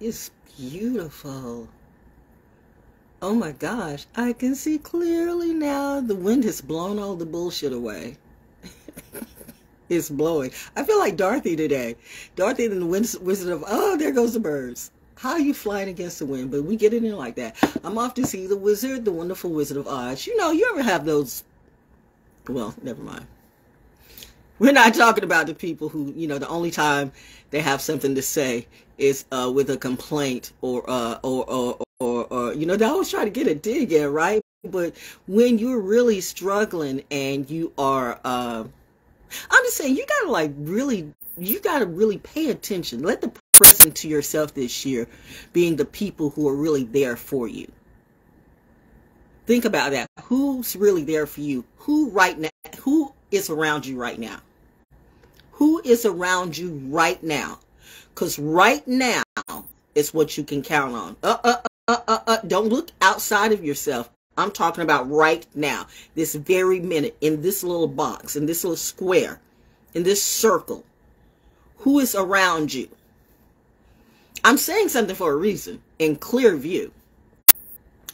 is beautiful. Oh my gosh, I can see clearly now. The wind has blown all the bullshit away. it's blowing. I feel like Dorothy today. Dorothy and the Wizard of, oh, there goes the birds. How are you flying against the wind? But we get it in like that. I'm off to see the wizard, the wonderful Wizard of Oz. You know, you ever have those, well, never mind. We're not talking about the people who, you know, the only time they have something to say is uh, with a complaint or, uh, or, or, or, or, you know, they always try to get a dig in, right? But when you're really struggling and you are, uh, I'm just saying, you gotta like really, you gotta really pay attention. Let the present to yourself this year being the people who are really there for you. Think about that. Who's really there for you? Who right now, who is around you right now? Who is around you right now. Because right now is what you can count on. Uh, uh, uh, uh, uh, don't look outside of yourself. I'm talking about right now, this very minute, in this little box, in this little square, in this circle. Who is around you? I'm saying something for a reason, in clear view.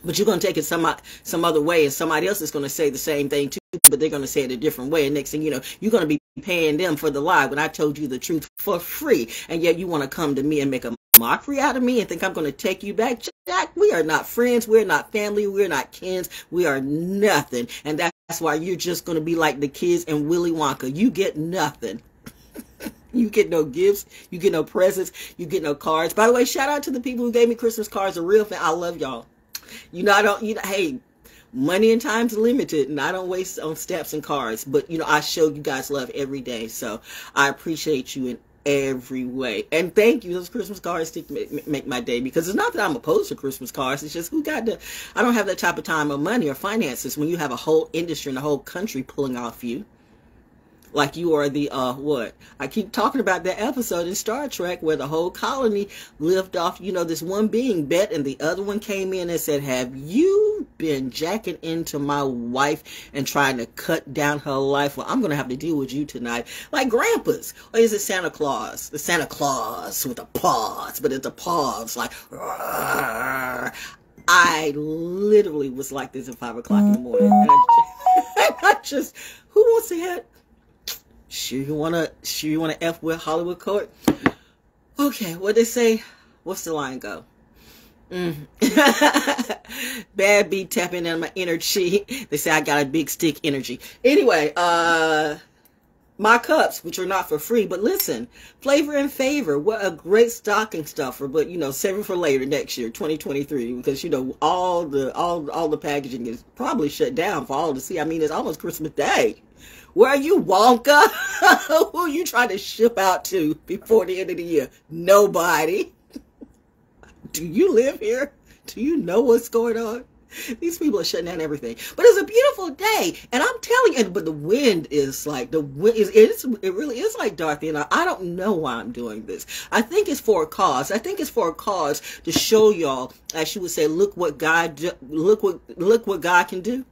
But you're going to take it some some other way, and somebody else is going to say the same thing too, but they're going to say it a different way. And next thing you know, you're going to be paying them for the lie when I told you the truth for free, and yet you want to come to me and make a mockery out of me and think I'm going to take you back. Jack, we are not friends. We're not family. We're not kins. We are nothing. And that's why you're just going to be like the kids in Willy Wonka. You get nothing. you get no gifts. You get no presents. You get no cards. By the way, shout out to the people who gave me Christmas cards. A real fan. I love y'all. You know, I don't, you know, hey, money and time's limited and I don't waste on steps and cards, but you know, I show you guys love every day. So I appreciate you in every way. And thank you. Those Christmas cards make, make my day because it's not that I'm opposed to Christmas cards. It's just who got the, I don't have that type of time or money or finances when you have a whole industry and a whole country pulling off you like you are the uh what i keep talking about that episode in star trek where the whole colony lived off you know this one being bet and the other one came in and said have you been jacking into my wife and trying to cut down her life well i'm gonna have to deal with you tonight like grandpa's or is it santa claus the santa claus with the paws but it's a paws like I literally was like this at five o'clock in the morning. And I, just, mm-hmm. I just, who wants to hear Sure you wanna sure you wanna F with Hollywood Court? Okay, what they say? What's the line go? Mm. Bad beat tapping on my energy. They say I got a big stick energy. Anyway, uh my cups, which are not for free, but listen, flavor and favor, what a great stocking stuffer. But you know, save it for later next year, 2023, because you know all the all all the packaging is probably shut down for all to see. I mean, it's almost Christmas Day. Where are you, Wonka? Who are you trying to ship out to before the end of the year? Nobody. Do you live here? Do you know what's going on? These people are shutting down everything. But it's a beautiful day. And I'm telling you, but the wind is like, the wind is, it's, it really is like Dorothy. And I, I don't know why I'm doing this. I think it's for a cause. I think it's for a cause to show y'all, as she would say, look what God, look what, look what God can do.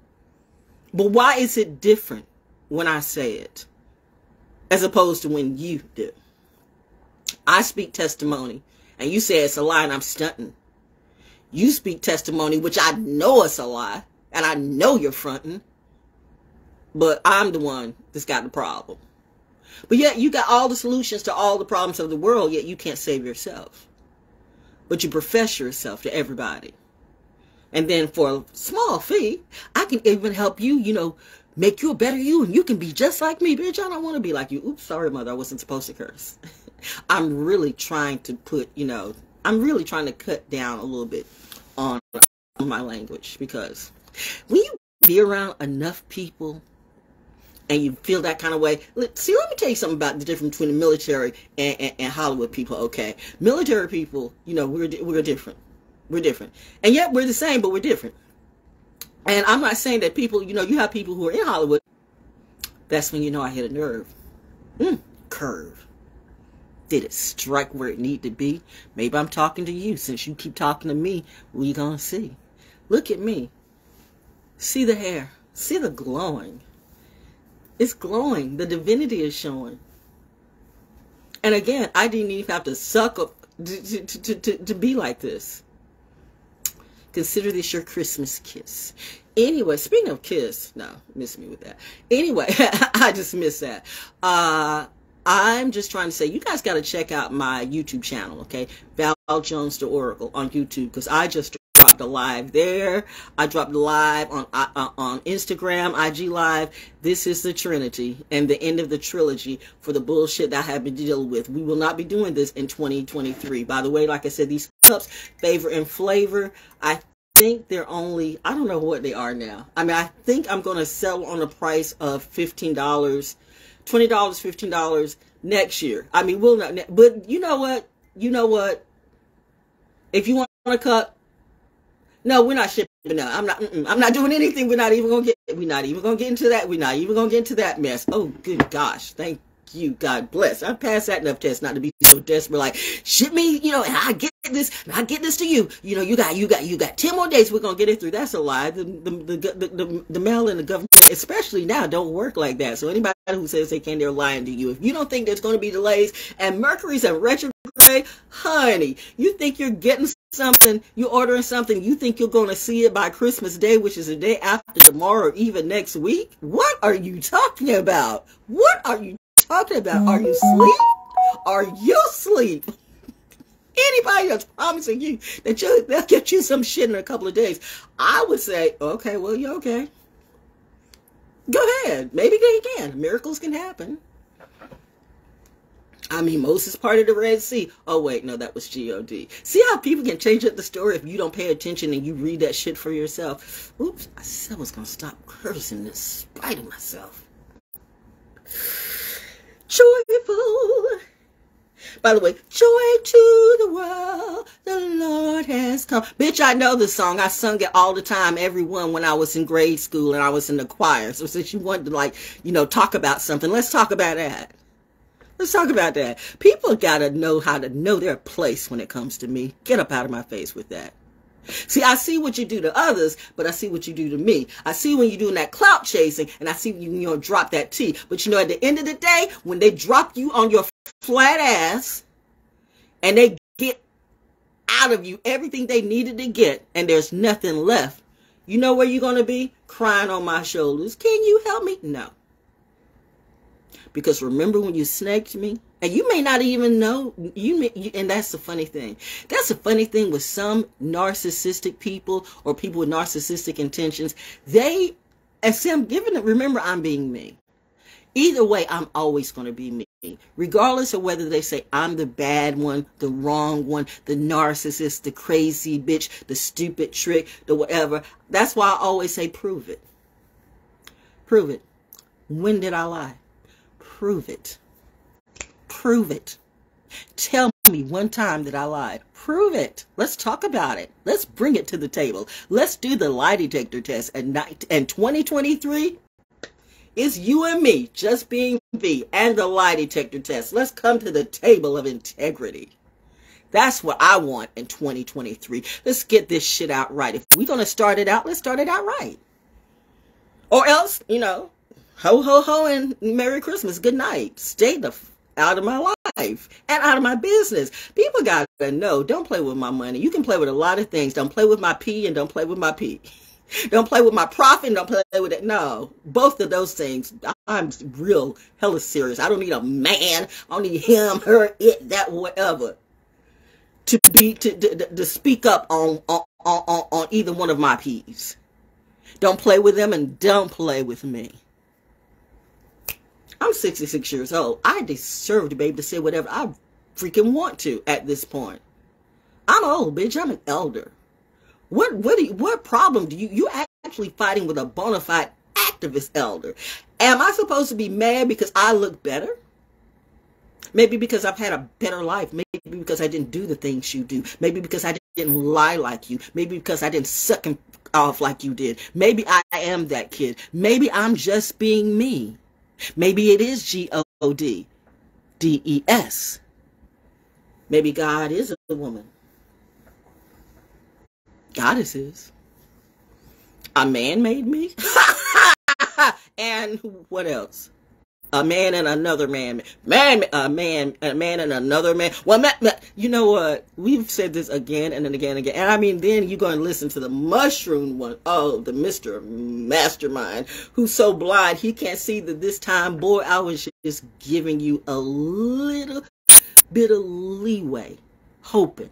But why is it different? when I say it, as opposed to when you do. I speak testimony, and you say it's a lie, and I'm stunting. You speak testimony, which I know it's a lie, and I know you're fronting, but I'm the one that's got the problem. But yet you got all the solutions to all the problems of the world, yet you can't save yourself. But you profess yourself to everybody. And then for a small fee, I can even help you, you know, make you a better you and you can be just like me. Bitch, I don't want to be like you. Oops, sorry, mother. I wasn't supposed to curse. I'm really trying to put, you know, I'm really trying to cut down a little bit on my language because when you be around enough people and you feel that kind of way. See, let me tell you something about the difference between the military and, and, and Hollywood people. Okay, military people, you know, we're we're different. We're different, and yet we're the same, but we're different. And I'm not saying that people, you know, you have people who are in Hollywood. That's when you know I hit a nerve. Mm, curve. Did it strike where it need to be? Maybe I'm talking to you. Since you keep talking to me, we gonna see. Look at me. See the hair. See the glowing. It's glowing. The divinity is showing. And again, I didn't even have to suck up to, to, to, to be like this. Consider this your Christmas kiss. Anyway, speaking of kiss, no, miss me with that. Anyway, I just missed that. Uh, I'm just trying to say, you guys got to check out my YouTube channel, okay? Val Jones the Oracle on YouTube, because I just dropped a live there. I dropped live on uh, uh on Instagram, IG Live. This is the Trinity and the end of the trilogy for the bullshit that I have been dealing with. We will not be doing this in 2023. By the way, like I said, these cups, favor and flavor, I think they're only, I don't know what they are now. I mean, I think I'm going to sell on a price of $15, $20, $15 next year. I mean, we'll not, but you know what? You know what? If you want a cup, no, we're not shipping. No, I'm not. I'm not doing anything. We're not even gonna get. We're not even gonna get into that. We're not even gonna get into that mess. Oh, good gosh! Thank you. God bless. I've passed that enough test not to be so desperate. Like ship me, you know, and I get this, and I get this to you. You know, you got, you got, you got ten more days. We're gonna get it through. That's a lie. The the the the, the, mail and the government, especially now, don't work like that. So anybody who says they can, they're lying to you. If you don't think there's going to be delays and Mercury's at retrograde, honey, you think you're getting something, you're ordering something, you think you're going to see it by Christmas Day, which is the day after tomorrow or even next week? What are you talking about? What are you talking about? Are you asleep? Are you asleep? Anybody that's promising you that you, they'll get you some shit in a couple of days, I would say, okay, well, you're okay. Go ahead. Maybe they can. Miracles can happen. I mean, Moses parted the Red Sea. Oh, wait, no, that was G-O-D. See how people can change up the story if you don't pay attention and you read that shit for yourself. Oops, I said I was going to stop cursing in spite of myself. Joyful. By the way, joy to the world, the Lord has come. Bitch, I know the song. I sung it all the time, everyone, when I was in grade school and I was in the choir. So since you wanted to, like, you know, talk about something, let's talk about that. Let's talk about that. People got to know how to know their place when it comes to me. Get up out of my face with that. See, I see what you do to others, but I see what you do to me. I see when you're doing that clout chasing, and I see when you, you know, drop that T. But you know, at the end of the day, when they drop you on your flat ass, and they get out of you everything they needed to get, and there's nothing left, you know where you're going to be? Crying on my shoulders. Can you help me? No. Because remember when you snaked me? And you may not even know you, may, and that's the funny thing. That's the funny thing with some narcissistic people or people with narcissistic intentions. They, and see, I'm giving it. Remember, I'm being me. Either way, I'm always going to be me, regardless of whether they say I'm the bad one, the wrong one, the narcissist, the crazy bitch, the stupid trick, the whatever. That's why I always say, prove it. Prove it. When did I lie? Prove it. Prove it. Tell me one time that I lied. Prove it. Let's talk about it. Let's bring it to the table. Let's do the lie detector test at night. And 2023 is you and me just being me and the lie detector test. Let's come to the table of integrity. That's what I want in 2023. Let's get this shit out right. If we're going to start it out, let's start it out right. Or else, you know, ho ho ho and Merry Christmas. Good night. Stay the out of my life and out of my business. People gotta know. Don't play with my money. You can play with a lot of things. Don't play with my P and don't play with my P. Don't play with my profit and don't play with it. No, both of those things. I'm real hella serious. I don't need a man. I don't need him, her, it, that, whatever. To be to to, to speak up on on, on on either one of my P's. Don't play with them and don't play with me. I'm 66 years old. I deserve to be able to say whatever I freaking want to at this point. I'm old, bitch. I'm an elder. What what you, what problem do you you actually fighting with a bona fide activist elder? Am I supposed to be mad because I look better? Maybe because I've had a better life. Maybe because I didn't do the things you do. Maybe because I didn't lie like you. Maybe because I didn't suck off like you did. Maybe I am that kid. Maybe I'm just being me. Maybe it is G O D D E S. Maybe God is a woman. Goddesses. A man made me. and what else? A man and another man, man, a man, a man and another man. Well, man, you know what? We've said this again and then again and again. And I mean, then you're going to listen to the mushroom one. Oh, the Mr. Mastermind who's so blind he can't see that this time, boy, I was just giving you a little bit of leeway, hoping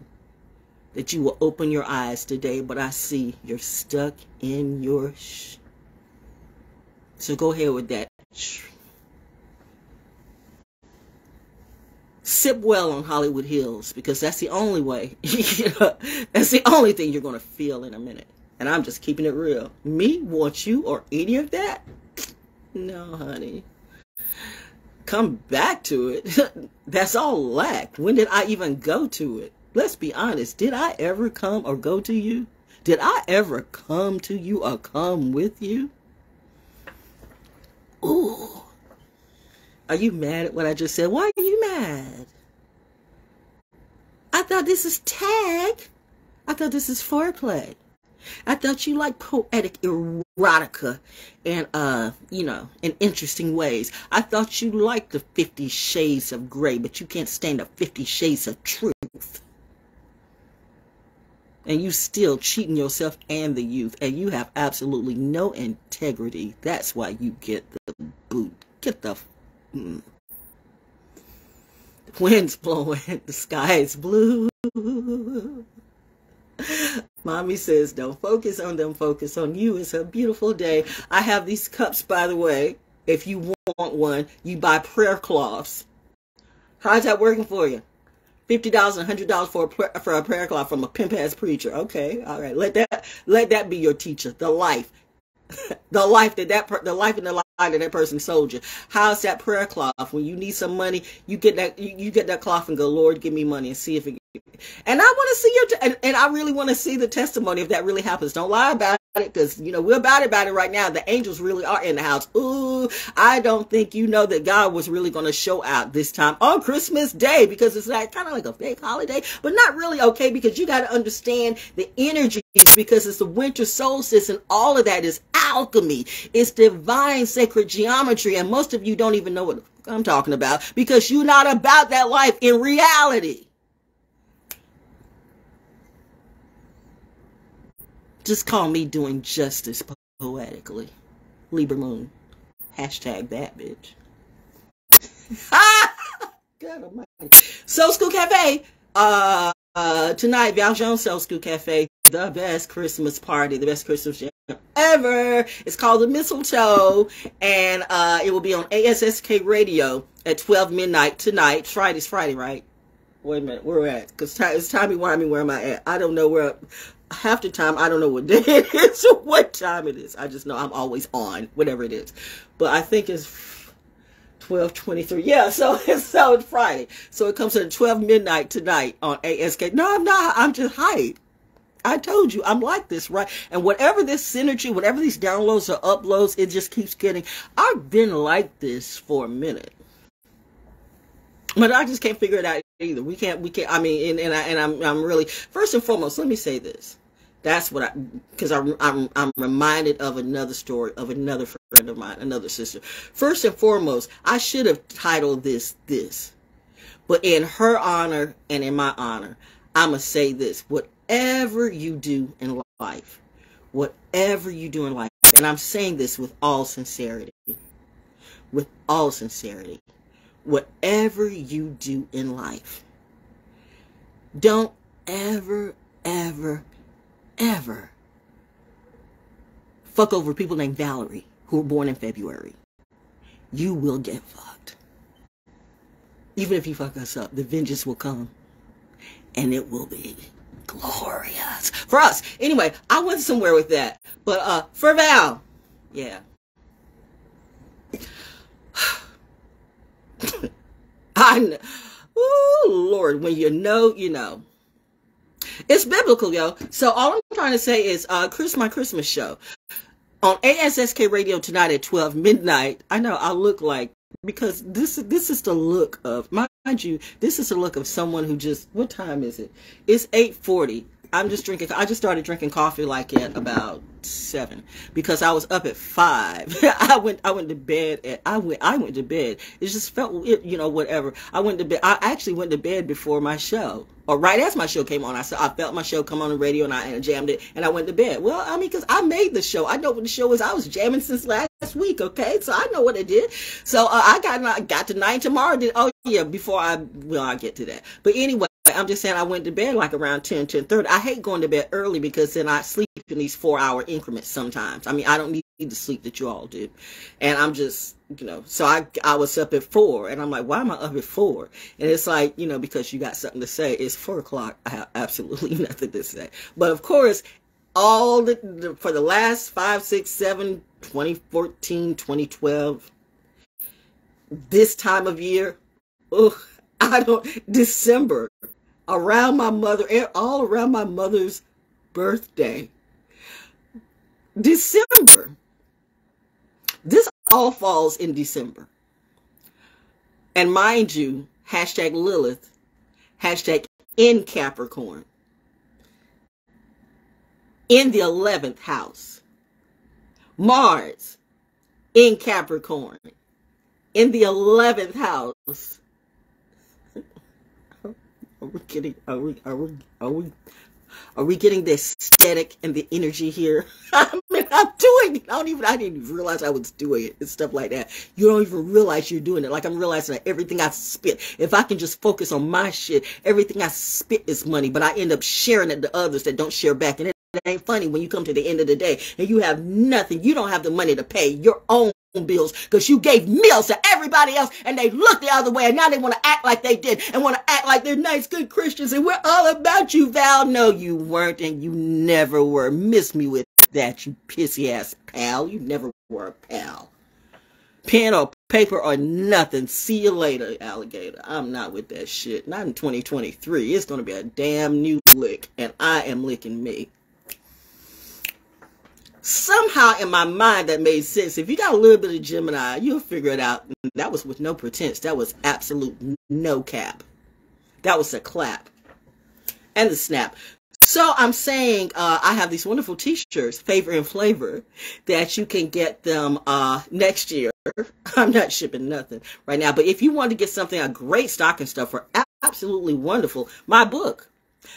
that you will open your eyes today. But I see you're stuck in your. Sh- so go ahead with that. Sip well on Hollywood Hills because that's the only way. that's the only thing you're going to feel in a minute. And I'm just keeping it real. Me, want you, or any of that? No, honey. Come back to it. that's all lack. When did I even go to it? Let's be honest. Did I ever come or go to you? Did I ever come to you or come with you? Ooh. Are you mad at what I just said? Why are? I thought this is tag. I thought this is foreplay. I thought you like poetic erotica and uh, you know, in interesting ways. I thought you liked the 50 shades of gray, but you can't stand the 50 shades of truth. And you still cheating yourself and the youth, and you have absolutely no integrity. That's why you get the boot. Get the mm. Wind's blowing, the sky is blue. Mommy says, don't focus on them, focus on you. It's a beautiful day. I have these cups, by the way. If you want one, you buy prayer cloths. How's that working for you? Fifty dollars and hundred dollars for a for a prayer cloth from a pimp ass preacher. Okay, all right. Let that let that be your teacher. The life, the life that that the life and the life that that person sold you. How's that prayer cloth? When you need some money, you get that you, you get that cloth and go, Lord, give me money and see if it. And I want to see your and, and I really want to see the testimony if that really happens. Don't lie about it because you know we're about it about it right now. The angels really are in the house. Ooh, I don't think you know that God was really going to show out this time on Christmas Day because it's like kind of like a fake holiday, but not really okay because you got to understand the energies because it's the winter solstice and all of that is alchemy. It's divine sacred geometry, and most of you don't even know what I'm talking about because you're not about that life in reality. Just call me doing justice poetically. Libra Moon. Hashtag that bitch. God almighty. Soul School Cafe. Uh, uh, tonight, Val Jones Soul School Cafe. The best Christmas party. The best Christmas jam ever. It's called the Mistletoe. And uh, it will be on ASSK Radio at 12 midnight tonight. Friday's Friday, right? Wait a minute. Where we at? Because it's you me where am I at? I don't know where half the time I don't know what day it is or what time it is. I just know I'm always on, whatever it is. But I think it's 1223. Yeah, so it's so it's Friday. So it comes at 12 midnight tonight on ASK. No, I'm not. I'm just hype. I told you I'm like this, right? And whatever this synergy, whatever these downloads or uploads, it just keeps getting. I've been like this for a minute. But I just can't figure it out either. We can't, we can't, I mean, and, and, I, and I'm, I'm really, first and foremost, let me say this. That's what I, because I'm, I'm, I'm reminded of another story of another friend of mine, another sister. First and foremost, I should have titled this, this. But in her honor and in my honor, I'm going to say this. Whatever you do in life, whatever you do in life, and I'm saying this with all sincerity, with all sincerity, whatever you do in life, don't ever, ever, ever fuck over people named Valerie who were born in February. You will get fucked. Even if you fuck us up, the vengeance will come and it will be glorious for us. Anyway, I went somewhere with that. But uh for Val, yeah. I know. Ooh, Lord, when you know, you know. It's biblical, yo. So all I'm trying to say is, uh, Chris, my Christmas show on ASSK Radio tonight at 12 midnight. I know I look like because this this is the look of mind you, this is the look of someone who just what time is it? It's 8:40. I'm just drinking. I just started drinking coffee like at about seven because I was up at five. I went. I went to bed at. I went. I went to bed. It just felt. You know, whatever. I went to bed. I actually went to bed before my show, or right as my show came on. I said I felt my show come on the radio and I and jammed it and I went to bed. Well, I mean, because I made the show. I know what the show is. I was jamming since last week. Okay, so I know what it did. So uh, I got I got to nine tomorrow. Did oh yeah before I well I get to that. But anyway. I'm just saying I went to bed like around 10, 10 30. I hate going to bed early because then I sleep in these four hour increments sometimes. I mean, I don't need the sleep that you all do. And I'm just, you know, so I, I was up at four and I'm like, why am I up at four? And it's like, you know, because you got something to say. It's four o'clock. I have absolutely nothing to say. But of course, all the, the for the last five, six, seven, 2014, 2012, this time of year, oh, I don't, December, around my mother, eh, all around my mother's birthday. December. This all falls in December. And mind you, hashtag Lilith, hashtag in Capricorn, in the 11th house. Mars in Capricorn, in the 11th house. Are we getting? Are we? Are we? Are we? Are we getting the aesthetic and the energy here? I mean, I'm doing it. I don't even. I didn't even realize I was doing it and stuff like that. You don't even realize you're doing it. Like I'm realizing that everything I spit, if I can just focus on my shit, everything I spit is money. But I end up sharing it to others that don't share back, and it ain't funny when you come to the end of the day and you have nothing. You don't have the money to pay your own bills because you gave meals to everybody else and they look the other way and now they want to act like they did and want to act like they're nice, good Christians and we're all about you, Val. No, you weren't and you never were. Miss me with that, you pissy ass pal. You never were a pal. Pen or paper or nothing. See you later, alligator. I'm not with that shit. Not in 2023. It's going to be a damn new lick and I am licking me somehow in my mind that made sense. If you got a little bit of Gemini, you'll figure it out. That was with no pretense. That was absolute no cap. That was a clap and the snap. So I'm saying uh, I have these wonderful T-shirts, favor and flavor, that you can get them uh, next year. I'm not shipping nothing right now, but if you want to get something, a great stocking stuff for absolutely wonderful, my book,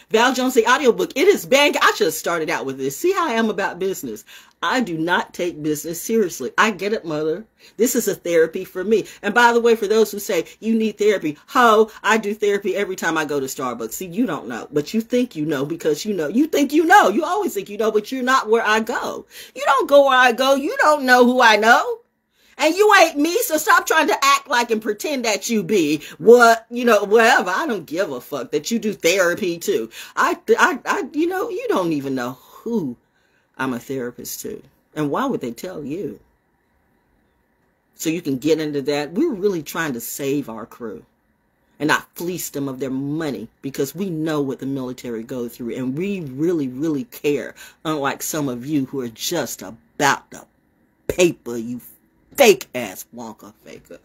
Val Jones, the audiobook. It is bang. I should have started out with this. See how I am about business. I do not take business seriously. I get it, mother. This is a therapy for me. And by the way, for those who say you need therapy, ho, I do therapy every time I go to Starbucks. See, you don't know, but you think you know because you know. You think you know. You always think you know, but you're not where I go. You don't go where I go. You don't know who I know. And you ain't me, so stop trying to act like and pretend that you be what, you know, whatever. I don't give a fuck that you do therapy too. I, I, I, you know, you don't even know who I'm a therapist to. And why would they tell you? So you can get into that. We're really trying to save our crew and not fleece them of their money because we know what the military go through and we really, really care. Unlike some of you who are just about the paper, you fake ass Wonka faker.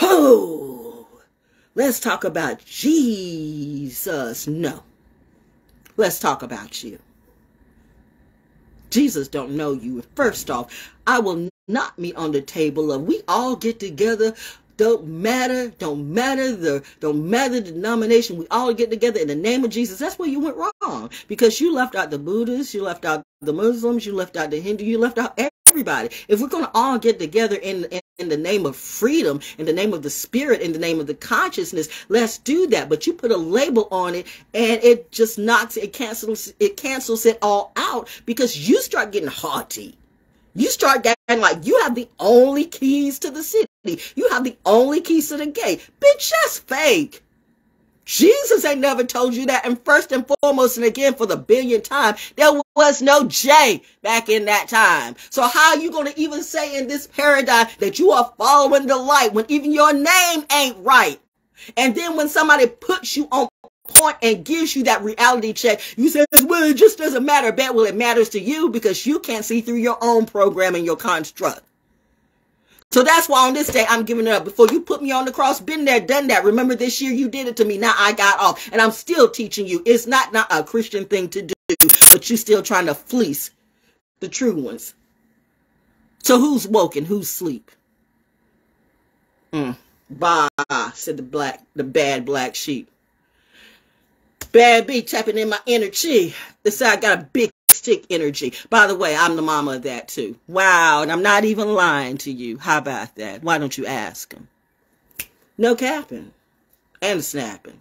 Oh, let's talk about Jesus. No, let's talk about you. Jesus don't know you. First off, I will not meet on the table of we all get together don't matter, don't matter the don't matter the denomination. We all get together in the name of Jesus. That's where you went wrong because you left out the Buddhists, you left out the Muslims, you left out the Hindu, you left out everybody. If we're gonna all get together in, in in the name of freedom, in the name of the spirit, in the name of the consciousness, let's do that. But you put a label on it and it just knocks it cancels it cancels it all out because you start getting haughty. You start getting like you have the only keys to the city. You have the only keys to the gate. Bitch, that's fake. Jesus ain't never told you that. And first and foremost, and again for the billionth time, there was no J back in that time. So how are you going to even say in this paradigm that you are following the light when even your name ain't right? And then when somebody puts you on point and gives you that reality check, you say, well, it just doesn't matter. Bet, well, it matters to you because you can't see through your own program and your construct. So that's why on this day I'm giving it up. Before you put me on the cross, been there, done that. Remember this year you did it to me. Now I got off. And I'm still teaching you. It's not, not a Christian thing to do, but you're still trying to fleece the true ones. So who's woke and who's sleep? Mm. Bah, said the black, the bad black sheep. Bad B tapping in my energy. This I got a big stick energy. By the way, I'm the mama of that too. Wow, and I'm not even lying to you. How about that? Why don't you ask him? No capping and snapping.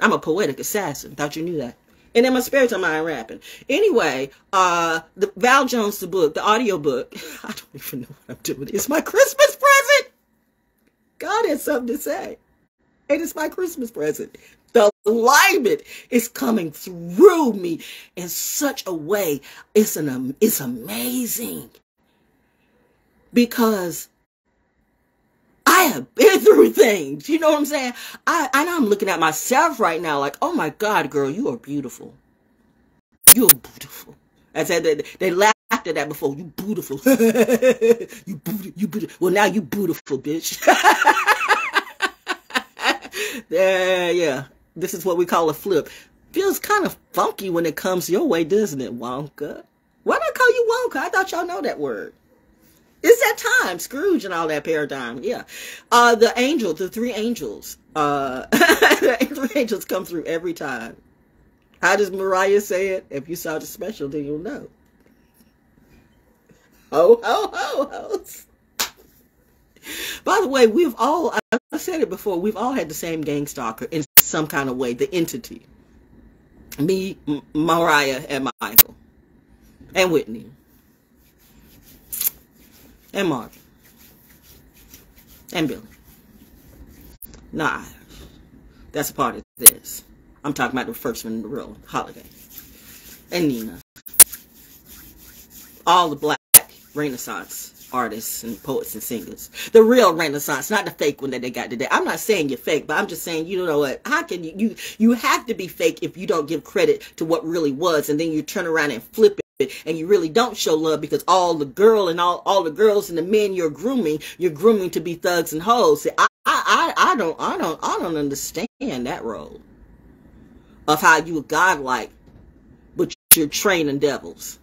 I'm a poetic assassin. Thought you knew that. And in my spare time, I'm rapping. Anyway, uh, the Val Jones, the book, the audio book. I don't even know what I'm doing. It's my Christmas present. God has something to say. And it's my Christmas present alignment is coming through me in such a way. It's an it's amazing because I have been through things. You know what I'm saying? I and I'm looking at myself right now like, oh my God, girl, you are beautiful. You're beautiful. I said that they laughed at that before. You beautiful. you beautiful. You beautiful. Well, now you beautiful, bitch. yeah, yeah. This is what we call a flip. Feels kind of funky when it comes your way, doesn't it, Wonka? Why do I call you Wonka? I thought y'all know that word. It's that time, Scrooge and all that paradigm. Yeah. Uh, the angels, the three angels, uh, the three angels come through every time. How does Mariah say it? If you saw the special, then you'll know. Ho, ho, ho, ho. By the way, we've all, I said it before, we've all had the same gang stalker in some kind of way, the entity. Me, M- Mariah, and Michael. And Whitney. And Marvin. And Billy. Nah, that's a part of this. I'm talking about the first one, in the real holiday. And Nina. All the black Renaissance artists and poets and singers. The real Renaissance, not the fake one that they got today. I'm not saying you're fake, but I'm just saying, you know what? How can you, you, you have to be fake if you don't give credit to what really was and then you turn around and flip it and you really don't show love because all the girl and all, all the girls and the men you're grooming, you're grooming to be thugs and hoes. See, I, I, I, I don't, I don't, I don't understand that role of how you are godlike, but you're training devils.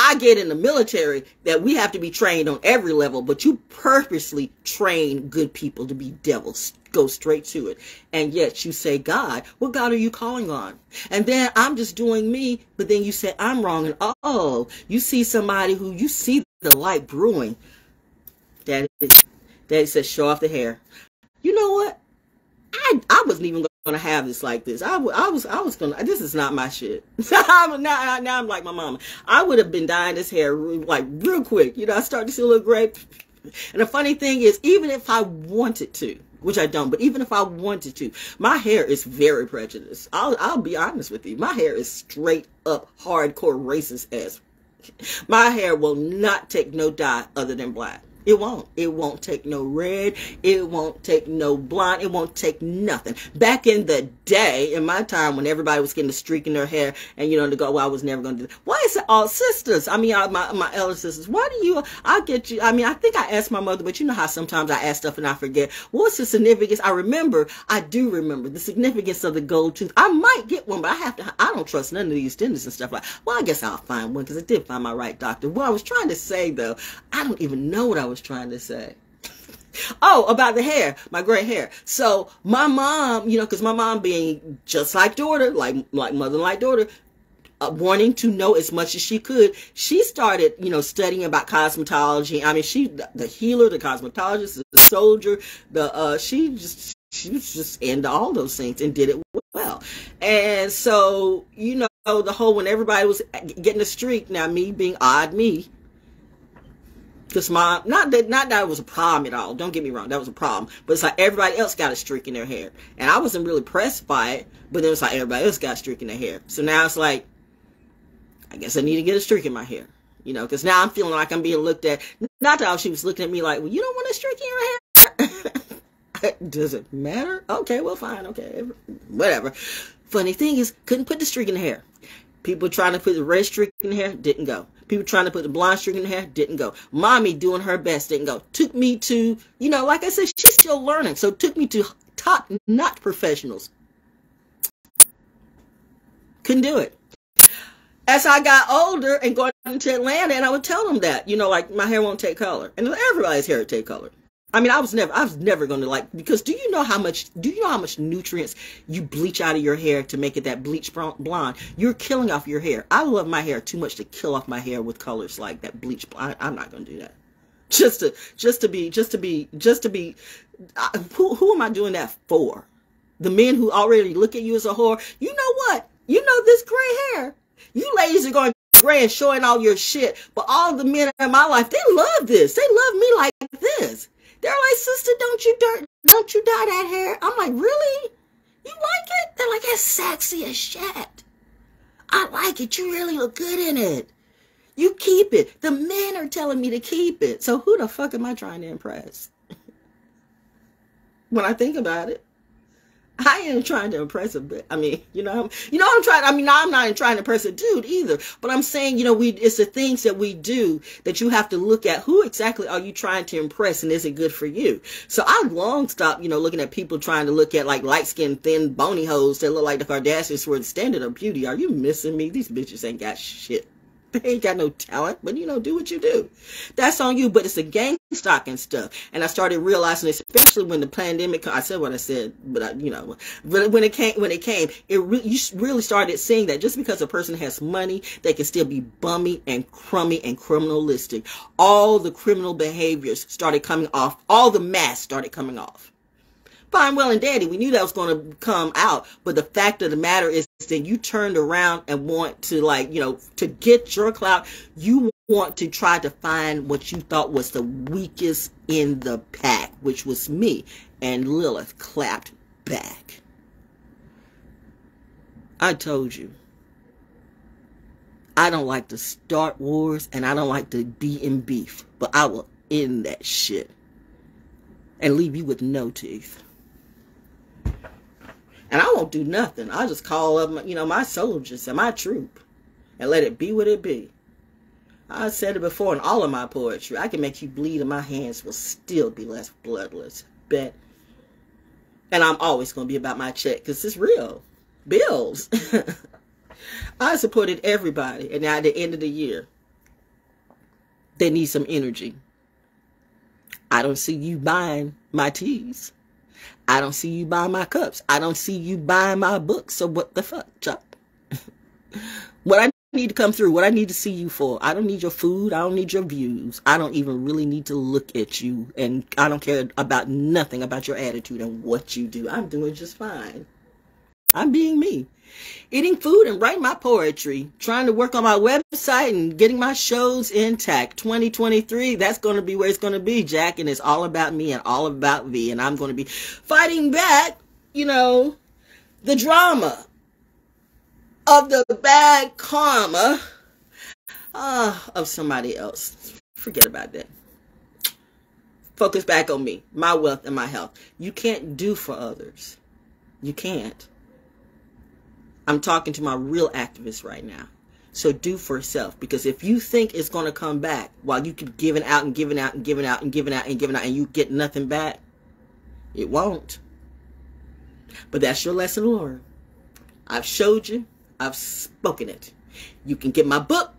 I get in the military that we have to be trained on every level, but you purposely train good people to be devils. Go straight to it. And yet you say, God, what God are you calling on? And then I'm just doing me, but then you say, I'm wrong. And oh, you see somebody who you see the light brewing. Daddy, Daddy says, show off the hair. You know what? I, I wasn't even gonna have this like this. I, I was I was gonna. This is not my shit. now, now I'm like my mama. I would have been dyeing this hair like real quick. You know, I start to see a little gray. And the funny thing is, even if I wanted to, which I don't, but even if I wanted to, my hair is very prejudiced. I'll I'll be honest with you. My hair is straight up hardcore racist ass. My hair will not take no dye other than black. It won't. It won't take no red. It won't take no blonde. It won't take nothing. Back in the day, in my time, when everybody was getting a streak in their hair, and you know, to go, well, I was never going to do that. Why is it all sisters? I mean, my my elder sisters. Why do you? I'll get you. I mean, I think I asked my mother, but you know how sometimes I ask stuff and I forget. What's the significance? I remember. I do remember the significance of the gold tooth. I might get one, but I have to. I don't trust none of these dentists and stuff like. Well, I guess I'll find one because I did find my right doctor. What I was trying to say though, I don't even know what I was was trying to say. oh, about the hair, my gray hair. So my mom, you know, because my mom being just like daughter, like like mother like daughter, uh, wanting to know as much as she could, she started, you know, studying about cosmetology. I mean, she, the healer, the cosmetologist, the soldier, the, uh, she just, she was just into all those things and did it well. And so, you know, the whole, when everybody was getting a streak, now me being odd me, because my not that not that it was a problem at all. Don't get me wrong, that was a problem. But it's like everybody else got a streak in their hair, and I wasn't really pressed by it. But then it's like everybody else got a streak in their hair. So now it's like, I guess I need to get a streak in my hair, you know? Because now I'm feeling like I'm being looked at. Not that she was looking at me like, well, you don't want a streak in your hair. Does it matter? Okay, well, fine. Okay, whatever. Funny thing is, couldn't put the streak in the hair. People trying to put the red streak in the hair didn't go. People trying to put the blonde streak in the hair didn't go. Mommy doing her best didn't go. Took me to, you know, like I said, she's still learning. So took me to top not professionals. Couldn't do it. As I got older and going to Atlanta, and I would tell them that, you know, like my hair won't take color, and everybody's hair would take color. I mean, I was never, I was never going to like, because do you know how much, do you know how much nutrients you bleach out of your hair to make it that bleach blonde? You're killing off your hair. I love my hair too much to kill off my hair with colors like that bleach blonde. I'm not going to do that. Just to, just to be, just to be, just to be, uh, who, who am I doing that for? The men who already look at you as a whore. You know what? You know this gray hair. You ladies are going gray and showing all your shit, but all the men in my life, they love this. They love me like this. They're like, sister, don't you dirt, don't you dye that hair? I'm like, really? You like it? They're like, it's sexy as shit. I like it. You really look good in it. You keep it. The men are telling me to keep it. So who the fuck am I trying to impress? when I think about it. I am trying to impress a bit. I mean, you know, you know, I'm trying. I mean, I'm not trying to impress a dude either. But I'm saying, you know, we it's the things that we do that you have to look at. Who exactly are you trying to impress, and is it good for you? So I long stopped, you know, looking at people trying to look at like light skinned, thin, bony hoes that look like the Kardashians for the standard of beauty. Are you missing me? These bitches ain't got shit. They ain't got no talent, but you know, do what you do. That's on you, but it's a gang stock and stuff. And I started realizing, especially when the pandemic, I said what I said, but I, you know, but when it came, when it came, it re- you really started seeing that just because a person has money, they can still be bummy and crummy and criminalistic. All the criminal behaviors started coming off. All the masks started coming off fine, well, and dandy. We knew that was going to come out. But the fact of the matter is that you turned around and want to, like, you know, to get your clout, you want to try to find what you thought was the weakest in the pack, which was me. And Lilith clapped back. I told you. I don't like to start wars and I don't like to be in beef, but I will end that shit and leave you with no teeth. And I won't do nothing. I'll just call up, you know, my soldiers and my troop and let it be what it be. I said it before in all of my poetry. I can make you bleed and my hands will still be less bloodless. Bet. And I'm always going to be about my check because it's real. Bills. I supported everybody. And now at the end of the year, they need some energy. I don't see you buying my teas. I don't see you buying my cups. I don't see you buying my books. So what the fuck, Chuck? what I need to come through, what I need to see you for. I don't need your food. I don't need your views. I don't even really need to look at you. And I don't care about nothing about your attitude and what you do. I'm doing just fine. I'm being me eating food and writing my poetry, trying to work on my website and getting my shows intact. 2023, that's going to be where it's going to be, Jack. And it's all about me and all about V. And I'm going to be fighting back, you know, the drama of the bad karma uh, of somebody else. Forget about that. Focus back on me, my wealth, and my health. You can't do for others. You can't. I'm talking to my real activists right now. So do for self because if you think it's going to come back while you keep giving out and giving out and giving out and giving out and giving out and you get nothing back, it won't. But that's your lesson learned. I've showed you. I've spoken it. You can get my book,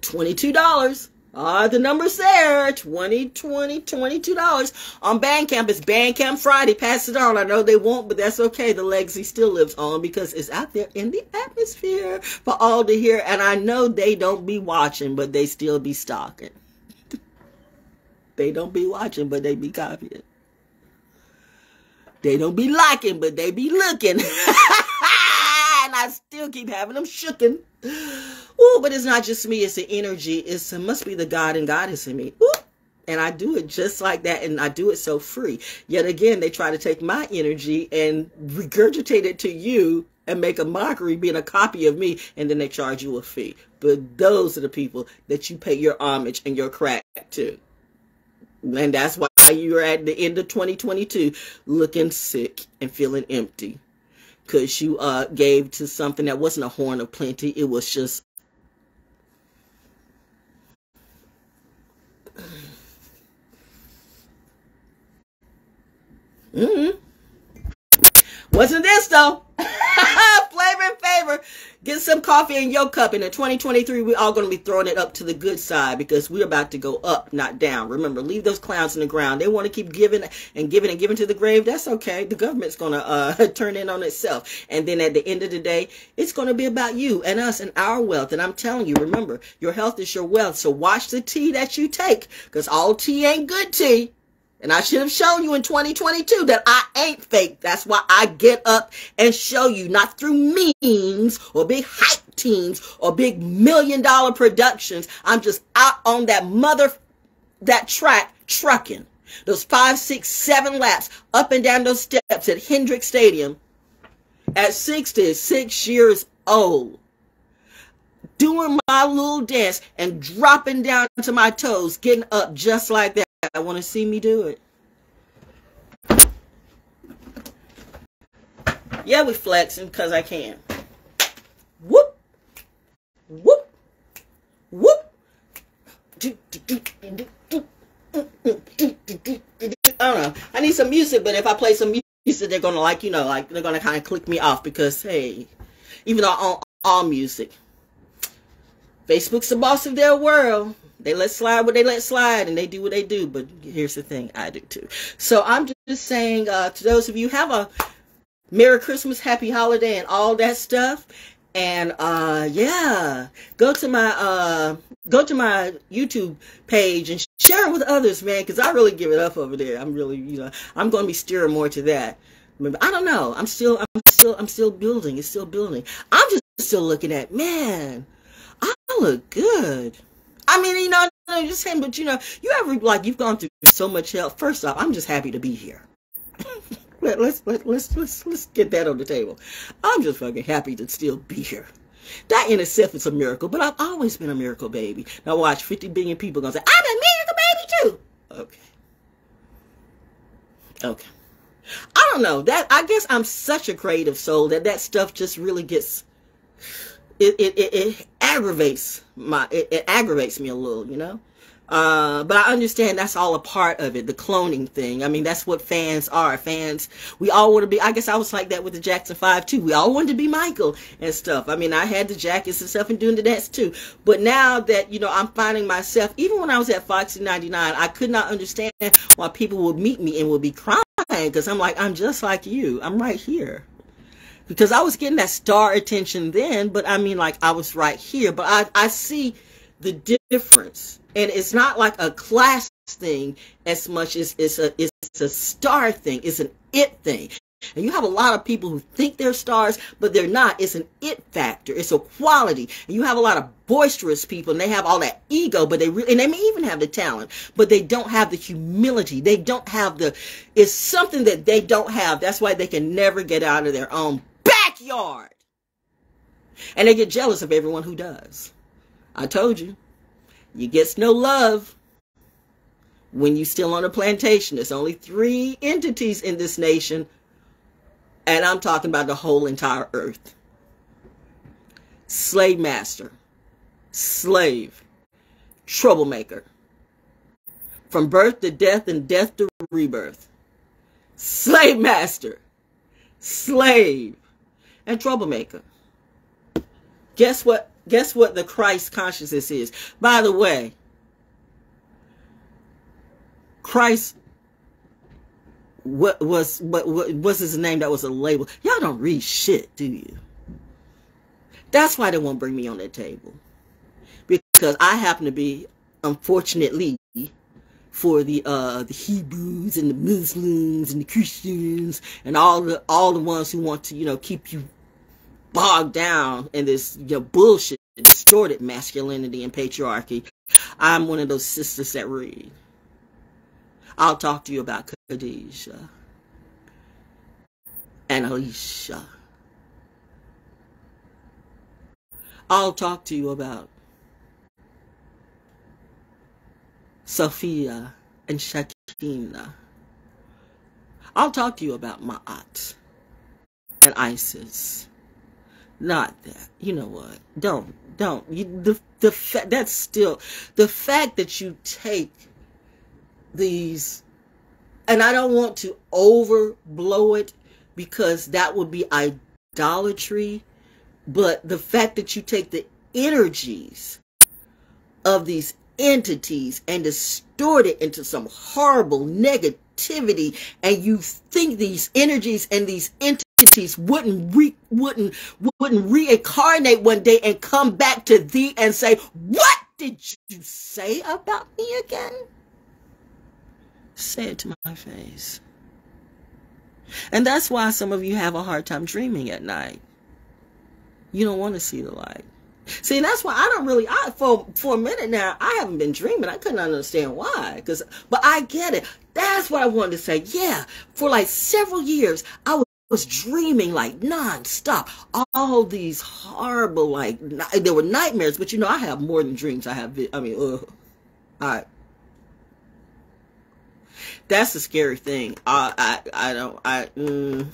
$22. Ah, the number's there. 20 20 $22 on Bandcamp. It's Bandcamp Friday. Pass it on. I know they won't, but that's okay. The legacy still lives on because it's out there in the atmosphere for all to hear. And I know they don't be watching, but they still be stalking. they don't be watching, but they be copying. They don't be liking, but they be looking. and I still keep having them shooken. Ooh, but it's not just me, it's the energy. It's, it must be the God and Goddess in me. Ooh. And I do it just like that, and I do it so free. Yet again, they try to take my energy and regurgitate it to you and make a mockery being a copy of me, and then they charge you a fee. But those are the people that you pay your homage and your crack to. And that's why you're at the end of 2022 looking sick and feeling empty because you uh, gave to something that wasn't a horn of plenty. It was just Mm-hmm. Wasn't this though? Flavor and favor. Get some coffee in your cup. And in 2023, we're all going to be throwing it up to the good side because we're about to go up, not down. Remember, leave those clowns in the ground. They want to keep giving and giving and giving to the grave. That's okay. The government's going to uh, turn in on itself. And then at the end of the day, it's going to be about you and us and our wealth. And I'm telling you, remember, your health is your wealth. So watch the tea that you take because all tea ain't good tea. And I should have shown you in 2022 that I ain't fake. That's why I get up and show you, not through memes or big hype teams or big million dollar productions. I'm just out on that mother, that track trucking. Those five, six, seven laps up and down those steps at Hendrick Stadium at 66 years old. Doing my little dance and dropping down to my toes, getting up just like that. I want to see me do it. Yeah, we flexing because I can. Whoop. Whoop. Whoop. I don't know. I need some music, but if I play some music, they're gonna like, you know, like they're gonna kind of click me off because hey, even though I own all music, Facebook's the boss of their world. They let slide what they let slide and they do what they do. But here's the thing, I do too. So I'm just saying uh, to those of you, have a Merry Christmas, Happy Holiday, and all that stuff. And uh, yeah, go to my uh, go to my YouTube page and share it with others, man, because I really give it up over there. I'm really, you know, I'm going to be steering more to that. I don't know. I'm still, I'm still, I'm still building. It's still building. I'm just still looking at, man, I look good. I mean, you know, I'm just saying, but you know, you ever like you've gone through so much hell. First off, I'm just happy to be here. let, let's let, let's let's let's get that on the table. I'm just fucking happy to still be here. That in itself is a miracle, but I've always been a miracle baby. Now watch, 50 billion people gonna say, I'm a miracle baby too. Okay. Okay. I don't know. That I guess I'm such a creative soul that that stuff just really gets it, it, it, it aggravates my, it, it, aggravates me a little, you know? Uh, but I understand that's all a part of it, the cloning thing. I mean, that's what fans are. Fans, we all want to be, I guess I was like that with the Jackson 5 too. We all wanted to be Michael and stuff. I mean, I had the jackets and stuff and doing the dance too. But now that, you know, I'm finding myself, even when I was at Foxy 99, I could not understand why people would meet me and would be crying because I'm like, I'm just like you. I'm right here because I was getting that star attention then, but I mean, like I was right here, but I, I see the difference. And it's not like a class thing as much as it's a, it's a star thing. It's an it thing. And you have a lot of people who think they're stars, but they're not. It's an it factor. It's a quality. And you have a lot of boisterous people and they have all that ego, but they really, and they may even have the talent, but they don't have the humility. They don't have the, it's something that they don't have. That's why they can never get out of their own backyard. And they get jealous of everyone who does. I told you, you get no love when you still on a plantation. There's only three entities in this nation, and I'm talking about the whole entire earth. Slave master, slave, troublemaker. From birth to death and death to rebirth. Slave master, slave, troublemaker. Guess what? Guess what the Christ consciousness is? By the way, Christ what was what, what was his name that was a label y'all don't read shit do you that's why they won't bring me on that table because i happen to be unfortunately for the uh the hebrews and the muslims and the christians and all the all the ones who want to you know keep you bogged down in this you know, bullshit, distorted masculinity and patriarchy. I'm one of those sisters that read. I'll talk to you about Khadijah and Alicia. I'll talk to you about Sophia and Shekinah. I'll talk to you about Ma'at and Isis not that. You know what? Don't, don't. You, the the fa- that's still the fact that you take these. and I don't want to overblow it because that would be idolatry. But the fact that you take the energies of these entities and distort it into some horrible negativity and you think these energies and these entities wouldn't re, wouldn't wouldn't reincarnate one day and come back to thee and say what did you say about me again say it to my face and that's why some of you have a hard time dreaming at night you don't want to see the light See, that's why I don't really. I for for a minute now, I haven't been dreaming. I couldn't understand why. Because, but I get it. That's what I wanted to say. Yeah, for like several years, I was dreaming like nonstop. All these horrible, like there were nightmares. But you know, I have more than dreams. I have. I mean, ugh. I. That's the scary thing. I I I don't I. Mm,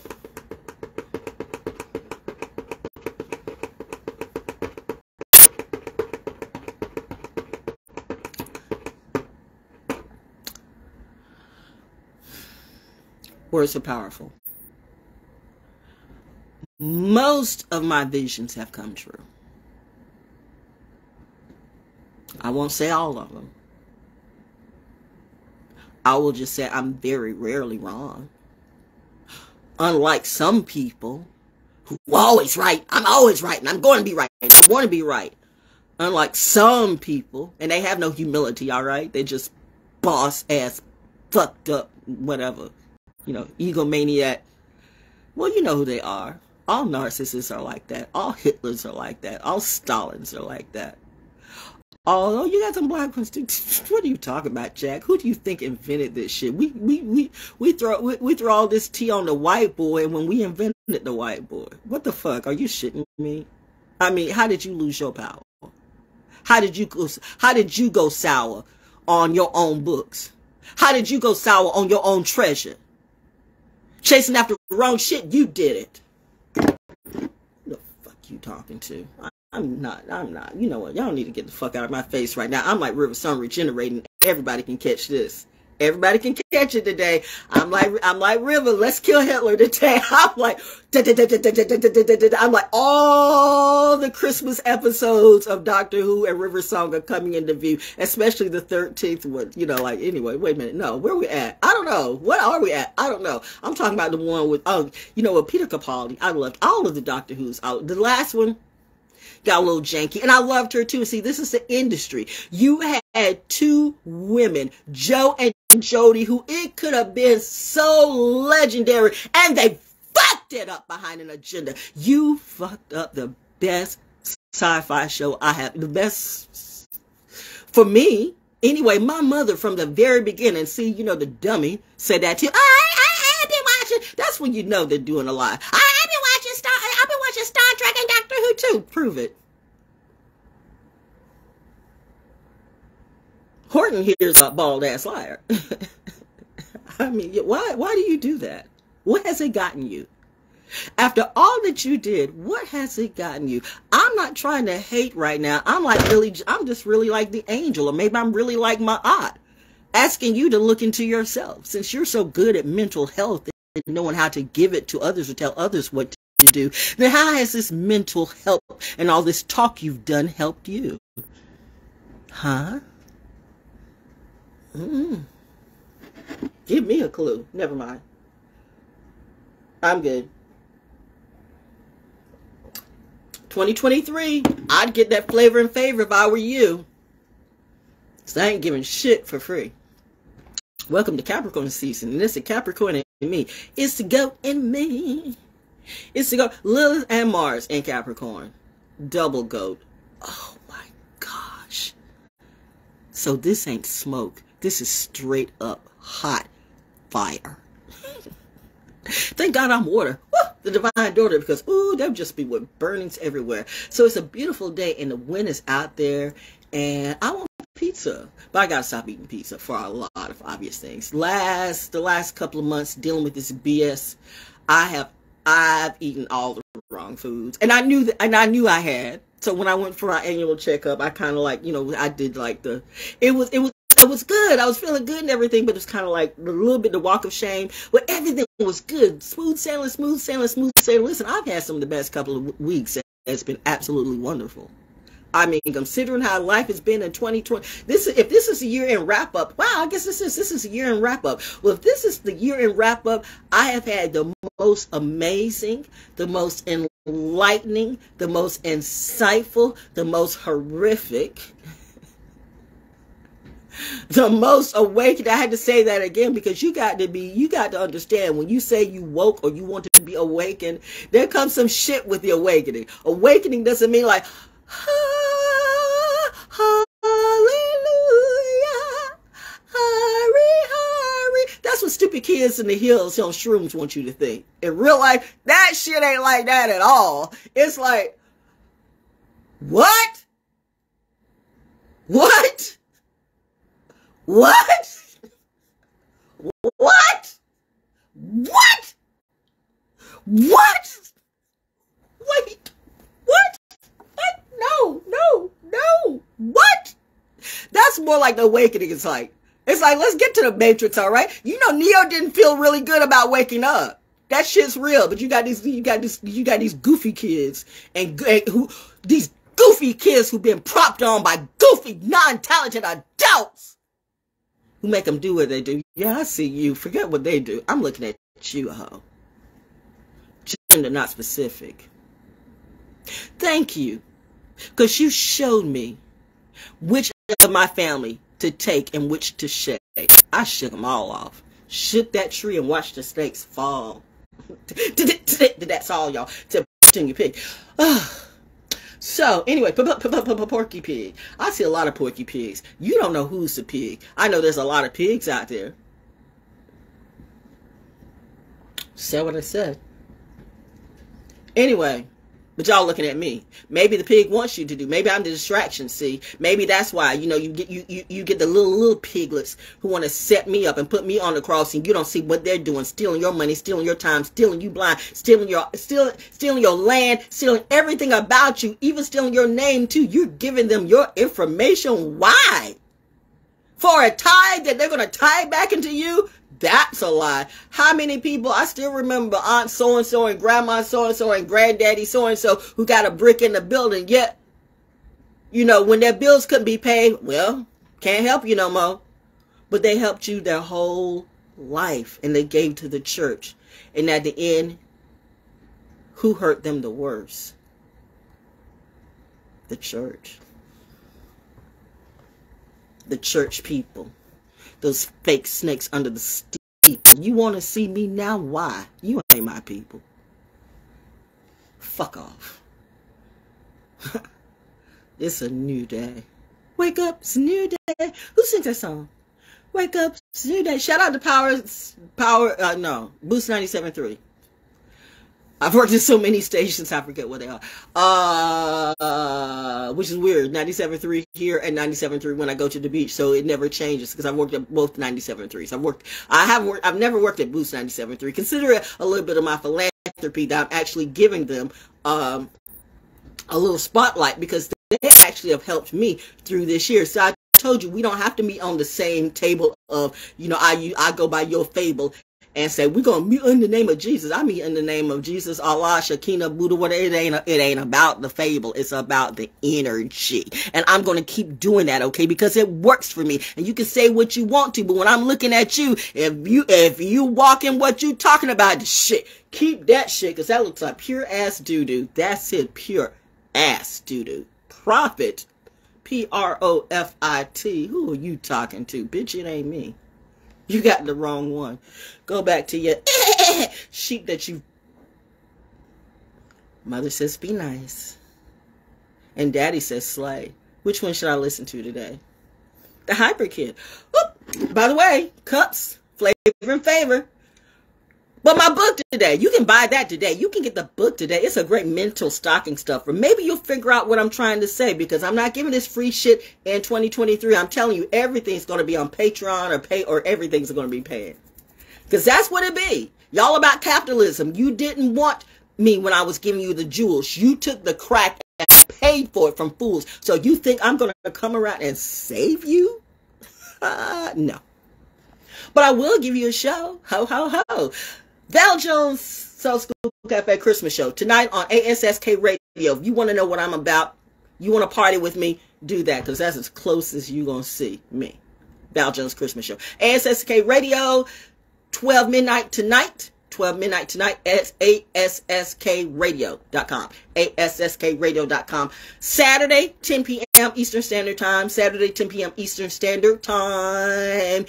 Words are powerful. Most of my visions have come true. I won't say all of them. I will just say I'm very rarely wrong. Unlike some people who always right, I'm always right, and I'm going to be right, I want to be right. Unlike some people, and they have no humility, all right? They just boss ass, fucked up, whatever you know, egomaniac. Well, you know who they are. All narcissists are like that. All Hitlers are like that. All Stalins are like that. Oh, you got some black ones too. What are you talking about, Jack? Who do you think invented this shit? We we we we throw we, we throw all this tea on the white boy when we invented the white boy. What the fuck? Are you shitting me? I mean, how did you lose your power? How did you go? How did you go sour on your own books? How did you go sour on your own treasure? chasing after the wrong shit, you did it. You talking to? I'm not, I'm not. You know what? Y'all need to get the fuck out of my face right now. I'm like River Song regenerating. Everybody can catch this. Everybody can catch it today. I'm like, I'm like River. Let's kill Hitler today. I'm like, I'm like all the Christmas episodes of Doctor Who and River Song are coming into view, especially the 13th one. You know, like anyway, wait a minute. No, where we at? I don't know. What are we at? I don't know. I'm talking about the one with, oh, you know, with Peter Capaldi. I loved all of the Doctor Who's. The last one, got a little janky. And I loved her too. See, this is the industry. You had two women, Jo and Jodie, who it could have been so legendary, and they fucked it up behind an agenda. You fucked up the best sci-fi show I have. The best for me. Anyway, my mother from the very beginning, see, you know, the dummy said that too. Oh, I, I, I've been watching. That's when you know they're doing a lie. I, watching Star Trek and Doctor Who too. Prove it. Horton here's a bald ass liar. I mean, why why do you do that? What has it gotten you? After all that you did, what has it gotten you? I'm not trying to hate right now. I'm like really, I'm just really like the angel, or maybe I'm really like my aunt, asking you to look into yourself. Since you're so good at mental health and knowing how to give it to others or tell others what to do, then how has this mental help and all this talk you've done helped you? Huh? Mm. Give me a clue. Never mind. I'm good. 2023, I'd get that flavor and favor if I were you. Cause I ain't giving shit for free. Welcome to Capricorn season. And this is Capricorn in me. It's the goat in me. It's to go Lilith and Mars in Capricorn. Double goat. Oh my gosh. So this ain't smoke. This is straight up hot fire. Thank God I'm water. Woo, the divine daughter, because ooh, that would just be with burnings everywhere. So it's a beautiful day and the wind is out there and I want pizza. But I gotta stop eating pizza for a lot of obvious things. Last the last couple of months dealing with this BS, I have I've eaten all the wrong foods, and I knew that, and I knew I had. So when I went for our annual checkup, I kind of like, you know, I did like the, it was, it was it was good. I was feeling good and everything, but it was kind of like a little bit the walk of shame. But everything was good. Smooth sailing, smooth sailing, smooth sailing. Listen, I've had some of the best couple of weeks. It's been absolutely wonderful. I mean, considering how life has been in 2020, this if this is a year in wrap up, wow, I guess this is this is a year in wrap up. Well, if this is the year in wrap up, I have had the most amazing, the most enlightening, the most insightful, the most horrific, the most awakened. I had to say that again because you got to be, you got to understand when you say you woke or you want to be awakened, there comes some shit with the awakening. Awakening doesn't mean like, hallelujah, hurry, stupid kids in the hills on shrooms want you to think. In real life, that shit ain't like that at all. It's like, what? What? What? What? What? What? Wait. What? What? No, no, no. What? That's more like the awakening. It's like, it's like, let's get to the matrix, all right? You know, Neo didn't feel really good about waking up. That shit's real, but you got these, you got this, you got these goofy kids and, and who, these goofy kids who've been propped on by goofy, non-talented adults who make them do what they do. Yeah, I see you. Forget what they do. I'm looking at you, ho. Gender not specific. Thank you. Because you showed me which of my family to take and which to shake. I shook them all off. Shook that tree and watched the snakes fall. That's all, y'all. To your pig. So anyway, Porky Pig. I see a lot of Porky Pigs. You don't know who's the pig. I know there's a lot of pigs out there. Say what I said. Anyway, but y'all looking at me. Maybe the pig wants you to do. Maybe I'm the distraction. See, maybe that's why you know you get you you, you get the little little piglets who want to set me up and put me on the cross, and you don't see what they're doing, stealing your money, stealing your time, stealing you blind, stealing your stealing stealing your land, stealing everything about you, even stealing your name too. You're giving them your information. Why? For a tithe that they're gonna tie back into you? That's a lie. How many people I still remember Aunt so and so and Grandma so and so and Granddaddy so and so who got a brick in the building, yet, you know, when their bills couldn't be paid, well, can't help you no more. But they helped you their whole life and they gave to the church. And at the end, who hurt them the worst? The church. The church people those fake snakes under the steeple. You want to see me now? Why? You ain't my people. Fuck off. it's a new day. Wake up, it's a new day. Who sings that song? Wake up, it's a new day. Shout out to Power, Power, uh, no, Boost 97.3. I've worked in so many stations, I forget what they are. Uh, which is weird. 97.3 here and 97.3 when I go to the beach. So it never changes because I've worked at both 97.3s. I've worked, I have worked, I've never worked at Boost 97.3. Consider it a little bit of my philanthropy that I'm actually giving them, um, a little spotlight because they actually have helped me through this year. So I told you we don't have to meet on the same table of you know I I go by your fable and say we're gonna meet in the name of Jesus. I mean in the name of Jesus, Allah, Shekinah, Buddha, whatever. It ain't it ain't about the fable. It's about the energy, and I'm gonna keep doing that, okay? Because it works for me. And you can say what you want to, but when I'm looking at you, if you if you walking what you talking about, shit, keep that shit, because that looks like pure ass doo doo. That's it, pure ass doo doo. Profit, P R O F I T. Who are you talking to, bitch? It ain't me. You got the wrong one. Go back to your sheep that you. Mother says be nice. And daddy says slay. Which one should I listen to today? The Hyper Kid. Oop. By the way, cups, flavor and favor. But my book today, you can buy that today. You can get the book today. It's a great mental stocking stuffer. Maybe you'll figure out what I'm trying to say because I'm not giving this free shit in 2023. I'm telling you, everything's going to be on Patreon or pay or everything's going to be paid. Because that's what it be. Y'all about capitalism. You didn't want me when I was giving you the jewels. You took the crack and paid for it from fools. So you think I'm going to come around and save you? no. But I will give you a show. Ho, ho, ho. Val Jones Soul School Cafe Christmas Show tonight on ASSK Radio. If you want to know what I'm about, you want to party with me, do that because that's as close as you're going to see me. Val Jones Christmas Show. ASSK Radio, 12 midnight tonight. 12 midnight tonight at ASSKradio.com. ASSKradio.com. Saturday, 10 p.m. Eastern Standard Time. Saturday, 10 p.m. Eastern Standard Time.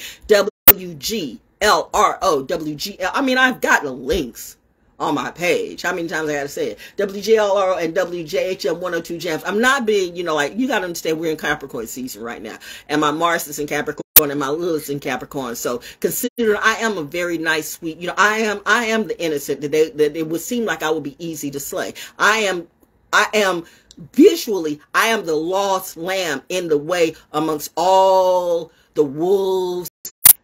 WGLRO. WGL. I mean, I've got the links on my page. How many times I gotta say it? WJLR and WJHM 102 Jamz. I'm not being, you know, like, you gotta understand we're in Capricorn season right now. And my Mars is in Capricorn and my Lilith in Capricorn. So consider I am a very nice, sweet, you know, I am, I am the innocent that they, that it would seem like I would be easy to slay. I am, I am, visually, I am the lost lamb in the way amongst all the wolves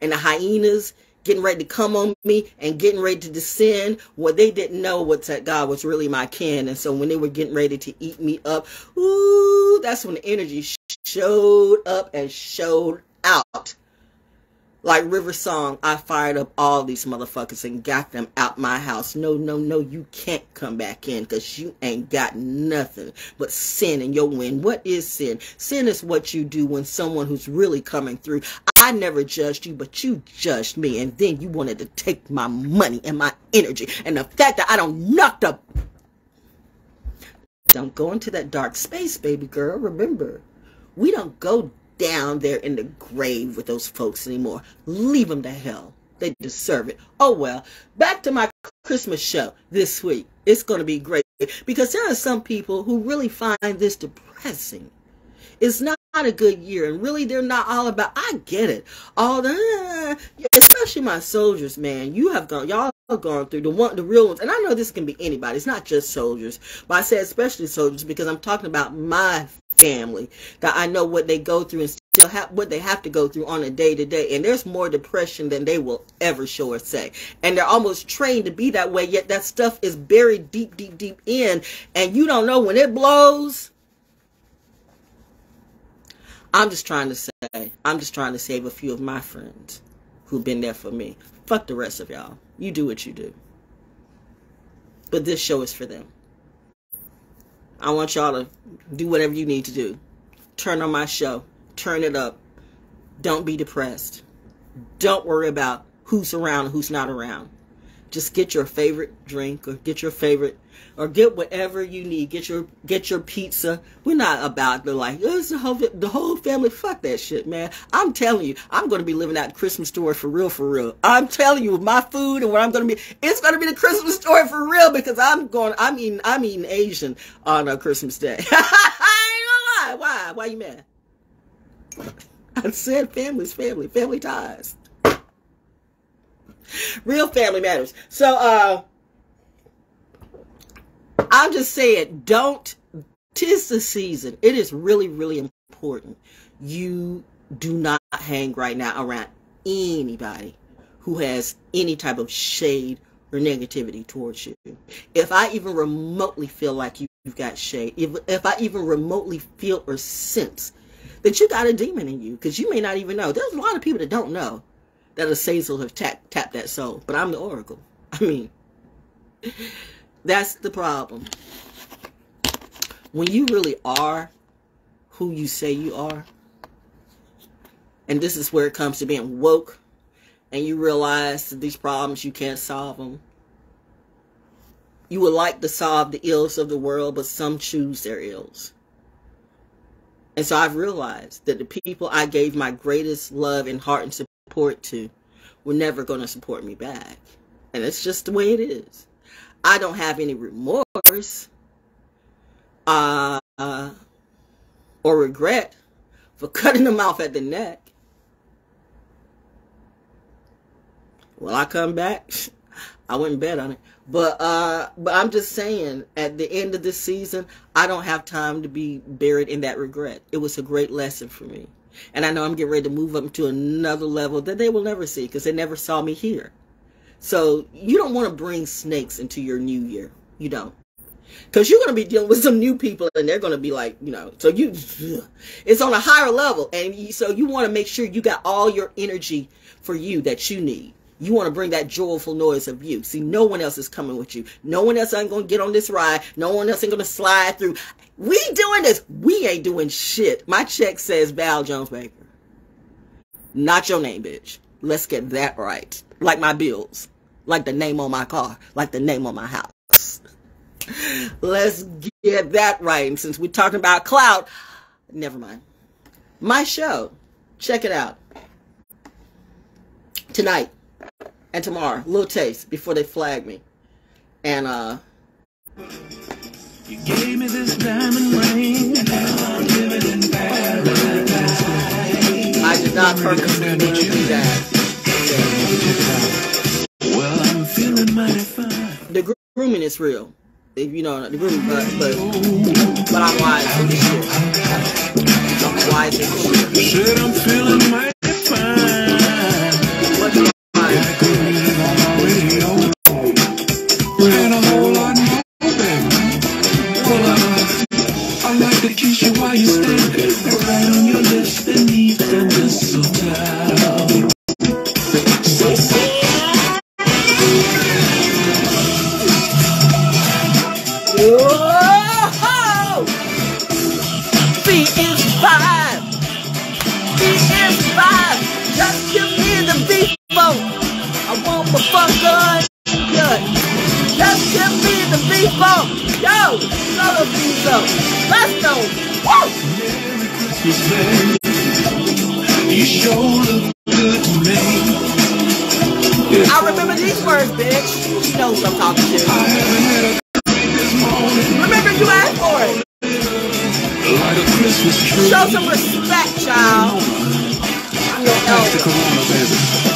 and the hyenas getting ready to come on me and getting ready to descend. Well, they didn't know what that God was really my kin. And so when they were getting ready to eat me up, ooh, that's when the energy showed up and showed out. Like River Song, I fired up all these motherfuckers and got them out my house. No, no, no, you can't come back in because you ain't got nothing but sin in your wind. What is sin? Sin is what you do when someone who's really coming through. I never judged you, but you judged me. And then you wanted to take my money and my energy. And the fact that I don't knock up. Don't go into that dark space, baby girl. Remember, we don't go down there in the grave with those folks anymore. Leave them to hell. They deserve it. Oh well. Back to my Christmas show this week. It's going to be great because there are some people who really find this depressing. It's not a good year, and really, they're not all about. I get it. All the, especially my soldiers, man. You have gone, y'all have gone through the one, the real ones, and I know this can be anybody. It's not just soldiers, but I say especially soldiers because I'm talking about my family that I know what they go through and still have what they have to go through on a day to day. And there's more depression than they will ever show or say. And they're almost trained to be that way, yet that stuff is buried deep, deep, deep in. And you don't know when it blows. I'm just trying to say, I'm just trying to save a few of my friends who've been there for me. Fuck the rest of y'all. You do what you do. But this show is for them. I want y'all to do whatever you need to do. Turn on my show. Turn it up. Don't be depressed. Don't worry about who's around and who's not around. Just get your favorite drink or get your favorite or get whatever you need. Get your get your pizza. We're not about the like oh, the whole the whole family. Fuck that shit, man. I'm telling you, I'm going to be living out Christmas story for real, for real. I'm telling you, my food and what I'm going to be, it's going to be the Christmas story for real because I'm going. I mean, I'm eating Asian on a Christmas day. Why? Why you mad? I said family's family, family ties. Real family matters. So, uh, I'm just saying, don't, tis the season. It is really, really important. You do not hang right now around anybody who has any type of shade or negativity towards you. If I even remotely feel like you've got shade, if, if I even remotely feel or sense that you got a demon in you, because you may not even know. There's a lot of people that don't know that Azazel have tapped tap that soul, but I'm the oracle. I mean, that's the problem. When you really are who you say you are, and this is where it comes to being woke, and you realize that these problems, you can't solve them. You would like to solve the ills of the world, but some choose their ills. And so I've realized that the people I gave my greatest love and heart and support to were never going to support me back. And it's just the way it is. I don't have any remorse uh, uh, or regret for cutting them off at the neck. Will I come back? I wouldn't bet on it. But uh, but I'm just saying, at the end of this season, I don't have time to be buried in that regret. It was a great lesson for me. And I know I'm getting ready to move up to another level that they will never see because they never saw me here. So you don't want to bring snakes into your new year. You don't. Because you're going to be dealing with some new people and they're going to be like, you know, so you, it's on a higher level. And you, so you want to make sure you got all your energy for you that you need. You want to bring that joyful noise of you. See, no one else is coming with you. No one else ain't going to get on this ride. No one else ain't going to slide through. We doing this. We ain't doing shit. My check says Val Jones Baker. Not your name, bitch. Let's get that right. Like my bills. Like the name on my car. Like the name on my house. Let's get that right. And since we're talking about clout, never mind. My show. Check it out. Tonight and tomorrow. Little taste before they flag me. And uh you gave me this diamond ring. I did not purposely do that. The grooming is real. If you know the grooming, but but but I'm wise. I'm wise this shit. I'm feeling mighty fine. Your elder. Better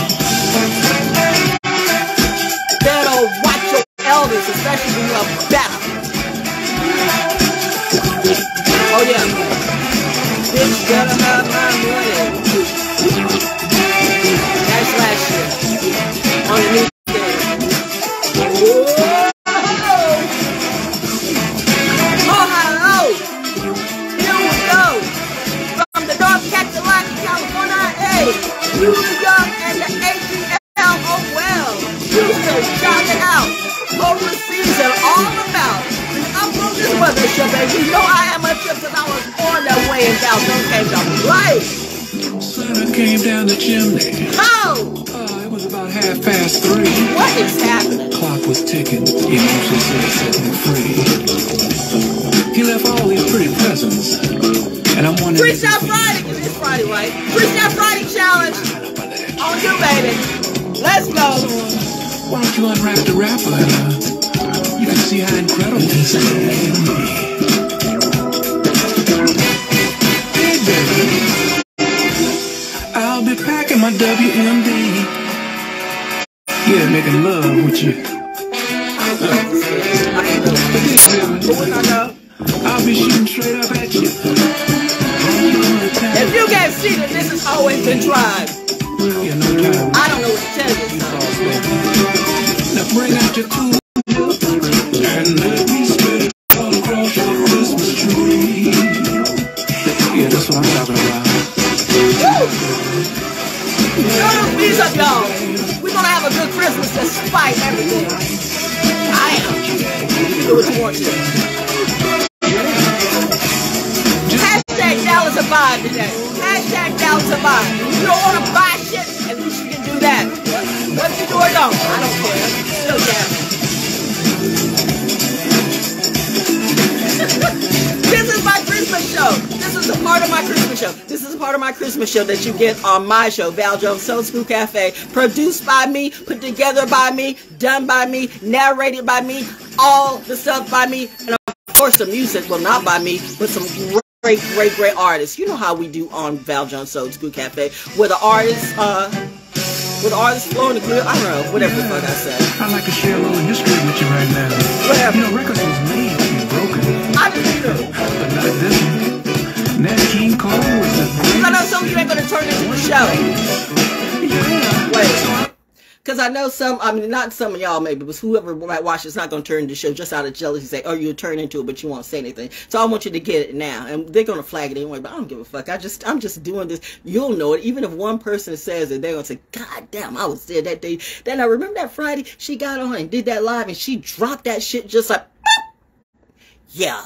am. Do what you want to. Hashtag Dallas Survive today. Hashtag Dallas Survive. You don't want to buy shit, at least you can do that. Whether you do or don't, I don't care. Still can. this is my Christmas show. This is a part of my Christmas show. This is a part of my Christmas show that you get on my show, Val Jones Soul School Cafe. Produced by me, put together by me, done by me, narrated by me, all the stuff by me, and of course the music, well not by me, but some great, great, great artists. You know how we do on Val Jones Soul School Cafe, where the artists, uh, with artists flow in the grill. I don't know, whatever the fuck I said. I'd like to share a little history with you right now. Whatever. You know, records was made to be broken, I just do. but not this one. Nat King Cole was the I know some of you ain't gonna turn into the show. Yeah. Wait. Because I know some. I mean, not some of y'all maybe, but whoever might watch it's not going to turn the show just out of jealousy. Say, "Oh, you'll turn into it," but you won't say anything. So I want you to get it now, and they're going to flag it anyway. But I don't give a fuck. I just, I'm just doing this. You'll know it. Even if one person says it, they're going to say, "God damn, I was there that day." Then I remember that Friday she got on and did that live, and she dropped that shit just like, yeah.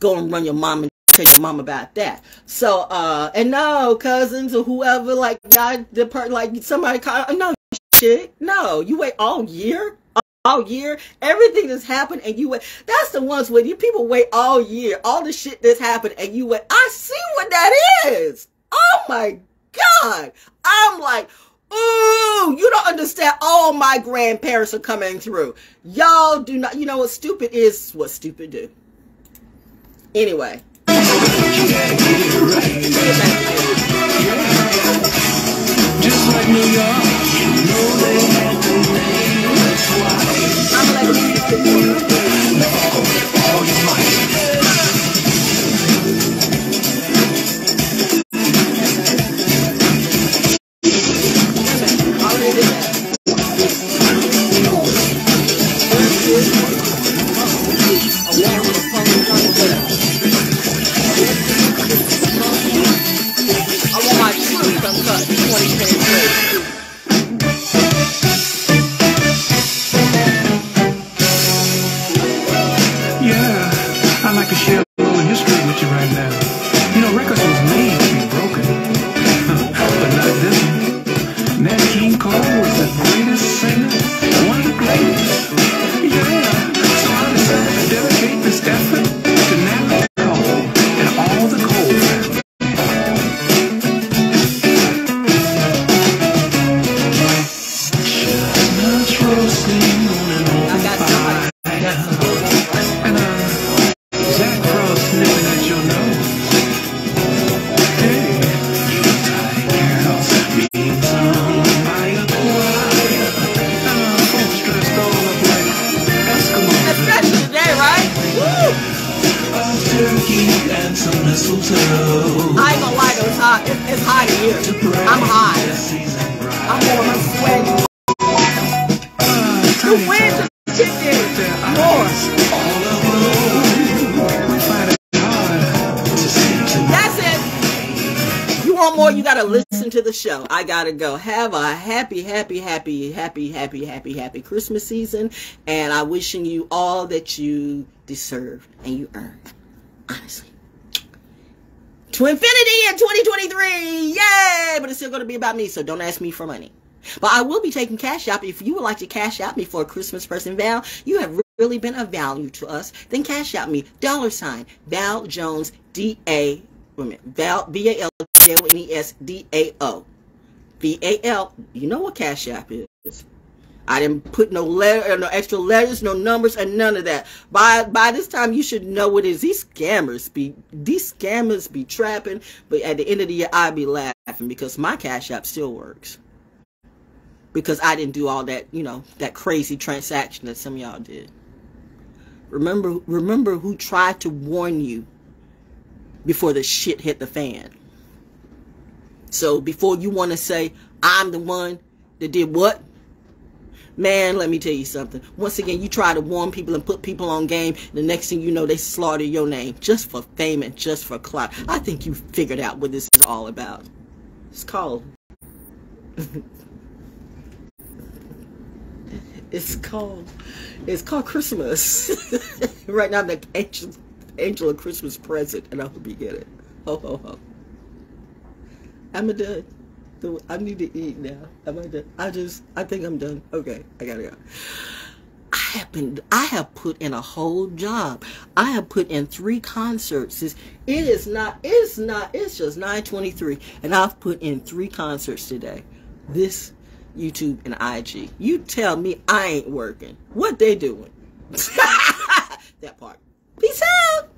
Go and run your mom and tell your mom about that. So, uh, and no, cousins or whoever, like, God, the part, like, somebody call, no, shit, no, you wait all year, all year, everything that's happened, and you wait. That's the ones where you people wait all year, all the shit that's happened, and you wait. I see what that is. Oh my God. I'm like, Ooh, you don't understand. All my grandparents are coming through. Y'all do not, you know what stupid is, what stupid do. Anyway. I gotta go. Have a happy, happy, happy, happy, happy, happy, happy Christmas season. And I wishing you all that you deserve and you earn. Honestly. To infinity in 2023. Yay! But it's still gonna be about me, so don't ask me for money. But I will be taking cash out. If you would like to cash app me for a Christmas person, Val, you have really been of value to us. Then cash app me dollar sign Val Jones D A. Wait a minute. Val V A L J O N E S D A O. V A L. You know what cash app is. I didn't put no letter, no extra letters, no numbers, and none of that. By by this time, you should know what it is. These scammers be these scammers be trapping, but at the end of the year, I be laughing because my cash app still works because I didn't do all that, you know, that crazy transaction that some of y'all did. Remember, remember who tried to warn you before the shit hit the fan. So before you want to say I'm the one that did what, man, let me tell you something. Once again, you try to warn people and put people on game. The next thing you know, they slaughter your name just for fame and just for clout. I think you figured out what this is all about. It's called It's called it's called Christmas. right now, the angel, angel of Christmas present, and I hope you get it. Ho ho ho. I'm a done. So I need to eat now. Am I done? I just I think I'm done. Okay, I gotta go. I have been I have put in a whole job. I have put in three concerts. It is not it's not it's just 923 and I've put in three concerts today. This YouTube and IG. You tell me I ain't working. What they doing? that part. Peace out.